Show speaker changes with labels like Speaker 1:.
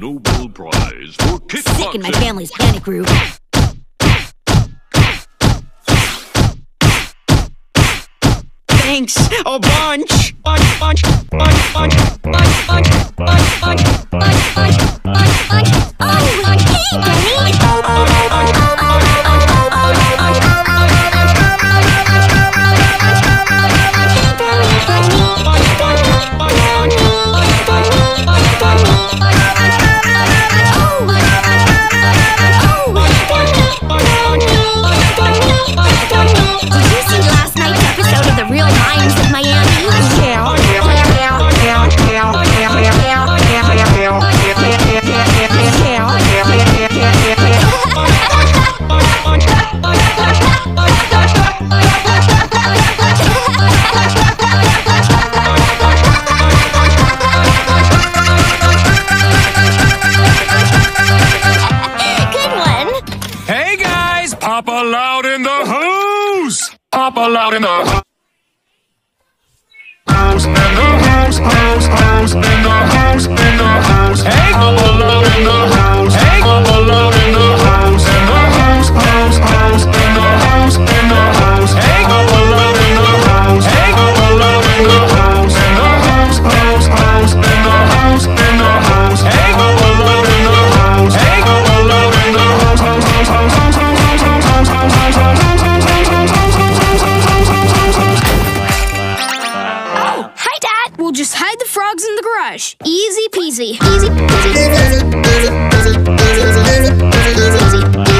Speaker 1: won the Nobel Prize for kickboxing.
Speaker 2: Sick in my family's panic group.
Speaker 3: Thanks, a bunch. Bunch, bunch,
Speaker 4: guys, Papa Loud in the house. Papa Loud in the house. House in the house, house, house in the house, dogs in the
Speaker 2: garage. Easy peasy. Easy peasy. Easy peasy. Easy peasy. Easy peasy. Easy peasy. Easy peasy.